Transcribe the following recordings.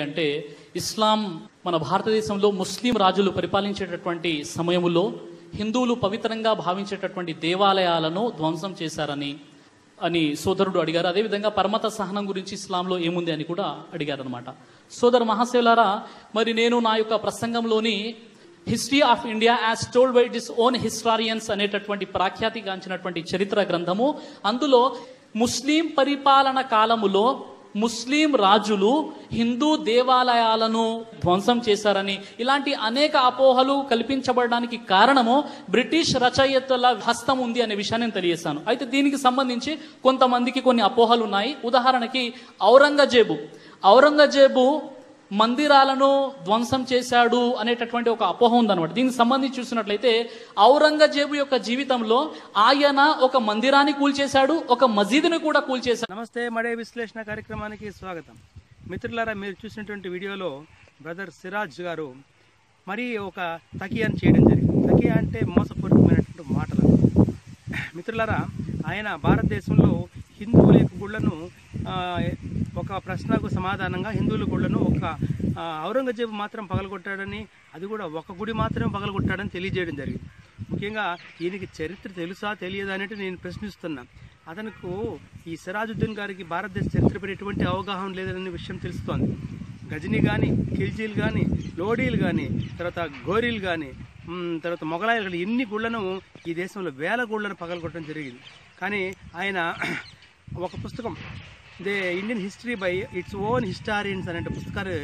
అంటే ఇస్లాం మన భారతదేశంలో ముస్లిం రాజులు పరిపాలించేటటువంటి సమయంలో హిందువులు పవిత్రంగా భావించేటటువంటి దేవాలయాలను ధ్వంసం చేశారని అని సోదరుడు అడిగారు. అదేవిధంగా పరమత సహనం గురించి ఇస్లాంలో ఏముంది అని కూడా అడిగారు అనమాట సోదరు మహాశివులారా మరి నేను నా యొక్క ప్రసంగంలోని history of India as told by this own historians అనేటటువంటి ప్రాఖ్యాతిగాంచినటువంటి చరిత్ర గ్రంథము అందులో ముస్లిం పరిపాలన కాలములో ముస్లిం రాజులు హిందూ దేవాలయాలను ధ్వంసం చేశారని ఇలాంటి అనేక అపోహలు కల్పించబడడానికి కారణము బ్రిటిష్ రచయితల హస్తం ఉంది అనే విషయాన్ని నేను తెలియజేశాను అయితే దీనికి సంబంధించి కొంతమందికి కొన్ని అపోహలు ఉన్నాయి ఉదాహరణకి ఔరంగజేబు. ఔరంగజేబు మందిరాలను ధ్వంసం చేశాడు అనేటటువంటి ఒక అపోహ ఉందన్నమాట. దీనికి సంబంధించి చూసినట్లయితే ఔరంగజేబు యొక్క జీవితంలో ఆయన ఒక మందిరాన్ని కూల్చేశాడు ఒక మసీదుని కూడా కూల్చేశాడు. నమస్తే మడే విశ్లేషణ కార్యక్రమానికి స్వాగతం. మిత్రులారా మీరు చూసినటువంటి వీడియోలో బ్రదర్ సిరాజ్ గారు మరి ఒక తకియాన్ని చేయడం జరిగింది. తకియా అంటే మోసపూరితమైనటువంటి మాటలు. మిత్రులారా ఆయన భారతదేశంలో హిందువుల యొక్క గుళ్ళను ఒక ప్రశ్నకు సమాధానంగా హిందువుల గుళ్ళను ఒక ఔరంగజేబు మాత్రం పగలగొట్టాడని అది కూడా ఒక గుడి మాత్రమే పగలగొట్టాడని తెలియజేయడం జరిగింది. ముఖ్యంగా ఈయనకి చరిత్ర తెలుసా తెలియదా అనేది నేను ప్రశ్నిస్తున్నా. అతనుకు ఈ సిరాజుద్దీన్ గారికి భారతదేశ చరిత్రపై ఎటువంటి అవగాహన లేదనే విషయం తెలుస్తోంది. గజనీ కానీ ఖిల్జీలు కానీ లోడీలు కానీ తర్వాత గోరీలు కానీ తర్వాత మొఘలాయలు కానీ ఎన్ని గుళ్ళను ఈ దేశంలో వేల గుళ్ళను పగలగొట్టడం జరిగింది. కానీ ఆయన ఒక పుస్తకం the Indian history by its own historians అనే పుస్తకాలు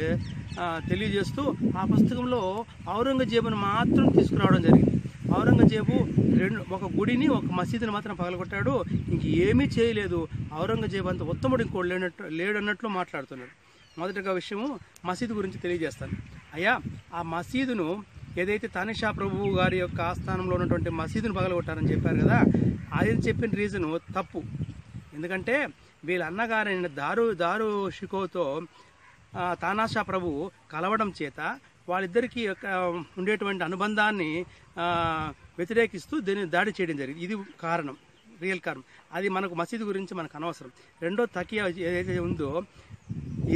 తెలియజేస్తూ ఆ పుస్తకంలో ఔరంగజేబును మాత్రం తీసుకురావడం జరిగింది. ఔరంగజేబు రెండు ఒక గుడిని ఒక మసీదుని మాత్రం పగలగొట్టాడు. ఇంక ఏమీ చేయలేదు. ఔరంగజేబు అంత ఉత్తముడు ఇంకోటి లేనట్టు లేడన్నట్లు మాట్లాడుతున్నాడు. మొదటగా విషయము మసీదు గురించి తెలియజేస్తాను. అయ్యా ఆ మసీదును ఏదైతే తానిషా ప్రభువు గారి యొక్క ఆస్థానంలో ఉన్నటువంటి మసీదును పగలగొట్టారని చెప్పారు కదా ఆయన చెప్పిన రీజను తప్పు. ఎందుకంటే వీళ్ళ అన్నగారైన దారు దారు షికోతో తానాషా ప్రభు కలవడం చేత వాళ్ళిద్దరికీ ఉండేటువంటి అనుబంధాన్ని వ్యతిరేకిస్తూ దీన్ని దాడి చేయడం జరిగింది. ఇది కారణం రియల్ కారణం. అది మనకు మసీదు గురించి మనకు అనవసరం. రెండో తకియా ఏదైతే ఉందో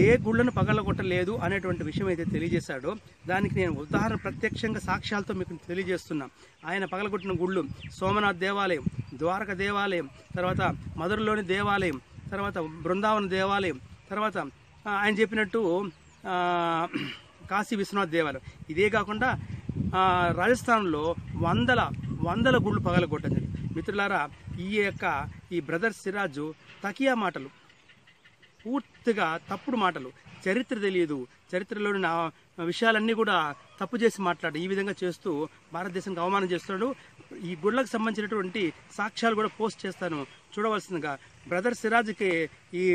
ఏ గుళ్ళను పగలగొట్టలేదు అనేటువంటి విషయం అయితే తెలియజేశాడో. దానికి నేను ఉదాహరణ ప్రత్యక్షంగా సాక్ష్యాలతో మీకు తెలియజేస్తున్నా. ఆయన పగలగొట్టిన గుళ్ళు సోమనాథ్ దేవాలయం ద్వారక దేవాలయం తర్వాత మధురలోని దేవాలయం తర్వాత బృందావన దేవాలయం తర్వాత ఆయన చెప్పినట్టు కాశీ విశ్వనాథ్ దేవాలయం. ఇదే కాకుండా రాజస్థాన్లో వందల వందల గుళ్ళు పగలగొట్టండి. మిత్రులారా ఈ యొక్క ఈ బ్రదర్ సిరాజు తకియా మాటలు పూర్తిగా తప్పుడు మాటలు. చరిత్ర తెలియదు. చరిత్రలోని నా విషయాలన్నీ కూడా తప్పు చేసి మాట్లాడు ఈ విధంగా చేస్తూ భారతదేశానికి అవమానం చేస్తున్నాడు. ఈ గుళ్ళకు సంబంధించినటువంటి సాక్ష్యాలు కూడా పోస్ట్ చేస్తాను. చూడవలసిందిగా బ్రదర్ సిరాజ్కి ఈ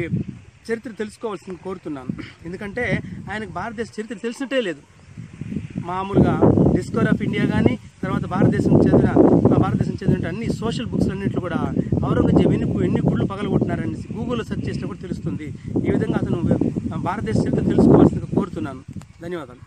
చరిత్ర తెలుసుకోవాల్సింది కోరుతున్నాను. ఎందుకంటే ఆయనకు భారతదేశ చరిత్ర తెలిసినట్టే లేదు. మామూలుగా డిస్కవర్ ఆఫ్ ఇండియా కానీ తర్వాత భారతదేశం చెందిన భారతదేశం చెందిన అన్ని సోషల్ బుక్స్ అన్నింటిలో కూడా ఔరంగజేబు ఎన్ని ఎన్ని గుళ్ళు పగలగొట్టినారనేసి గూగుల్లో సెర్చ్ చేసినప్పుడు తెలుస్తుంది. ఈ విధంగా అతను భారతదేశ చరిత్ర తెలుసుకోవాల్సిందిగా కోరుతున్నాను. ధన్యవాదాలు.